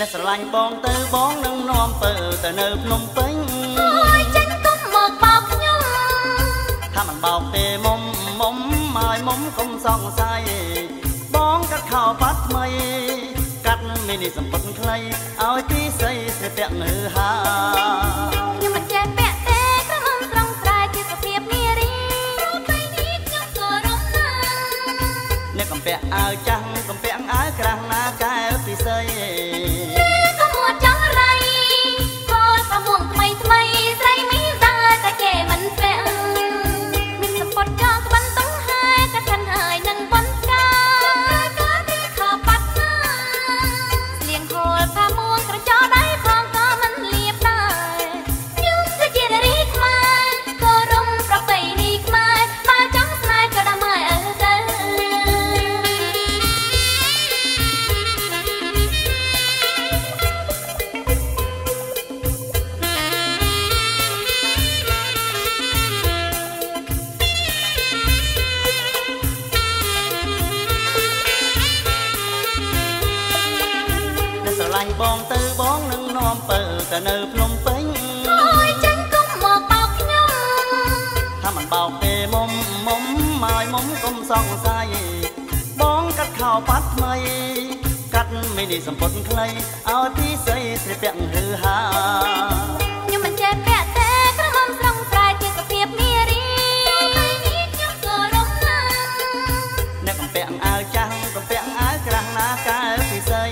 អ្នកស្រឡាញ់បងទៅបងនឹងនាំពើទៅនៅភ្នំពេញអើយចាញ់គុំមកបោកខ្ញុំថាមិនបោកទេមុំមុំមកមុំកុំសង្ស័យបងកាត់ខោបាត់ថ្មីកាត់មីនីសម្ពុតខ្លីឲ្យទីស័យស្រីពាក់នៅហាខ្ញុំមិនចេះ កំពាក់អាវក្រាស់ណាកែវពិសី បងទៅបងនឹងនាំពើទៅនៅភ្នំពេញអើយចាញ់គុំមកបោកខ្ញុំថាមិនបោកទេមុំមុំមកមុំកុំសង្ស័យបងកាត់ខោបាត់ថ្មី កាត់មីនីសម្ពុតខ្លីឲ្យទីស័យស្រីពាក់ហឺហាខ្ញុំមិនចេះពាក់ទេក្រមុំស្រងស្រែជាសុភាពនារីពេលនេះខ្ញុំក៏រំណាអ្នកកំពាក់អាវចាស់កំពាក់អាវក្រាស់ណាកែពិសី